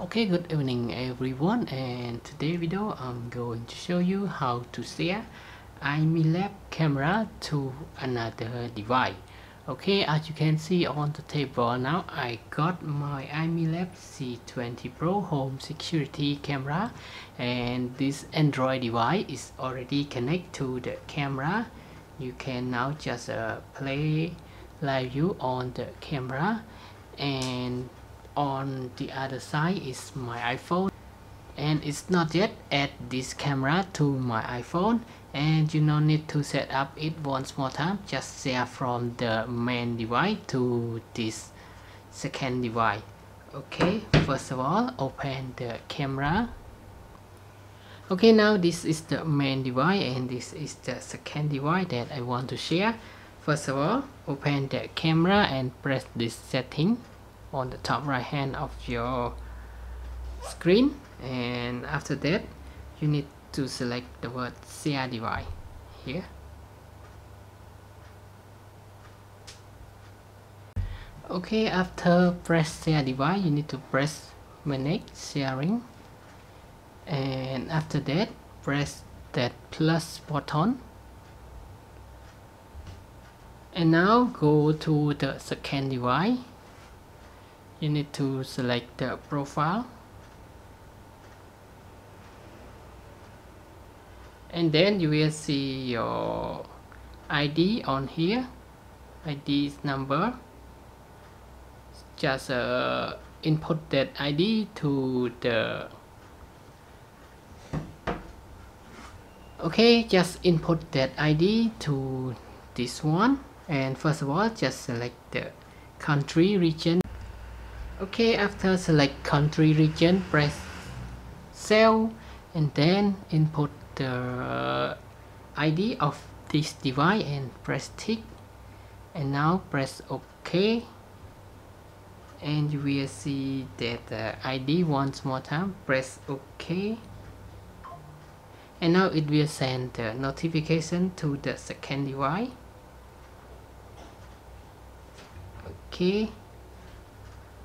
Okay, good evening everyone and today video I'm going to show you how to share IMILAB camera to another device. Okay, as you can see on the table now I got my IMILAB C20 Pro home security camera and this Android device is already connected to the camera. You can now just uh, play live view on the camera and on the other side is my iPhone. And it's not yet add this camera to my iPhone. And you don't need to set up it once more time. Just share from the main device to this second device. Okay first of all open the camera. Okay now this is the main device and this is the second device that I want to share. First of all open the camera and press this setting on the top right hand of your screen. And after that you need to select the word device here. Okay after press device you need to press manage sharing and after that press that plus button. And now go to the second device you need to select the profile. And then you will see your ID on here. ID number. Just uh, input that ID to the okay just input that ID to this one. And first of all just select the country region okay after select country region press cell and then input the ID of this device and press tick. And now press OK. And you will see that the ID once more time press OK. And now it will send the notification to the second device. Okay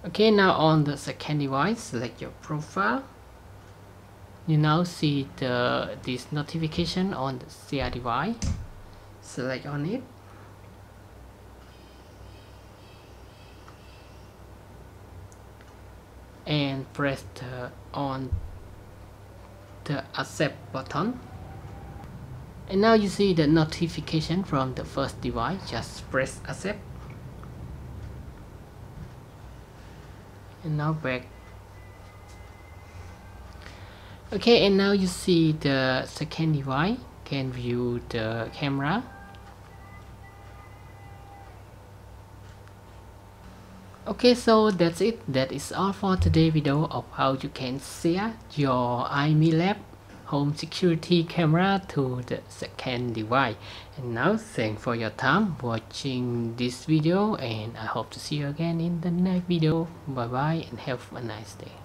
okay now on the second device select your profile. You now see the this notification on the share device. Select on it. And press the on the accept button. And now you see the notification from the first device. Just press accept and now back. Okay and now you see the second device. Can view the camera. Okay so that's it. That is all for today video of how you can share your IMILAB home security camera to the second device. And now thanks for your time watching this video and i hope to see you again in the next video. Bye bye and have a nice day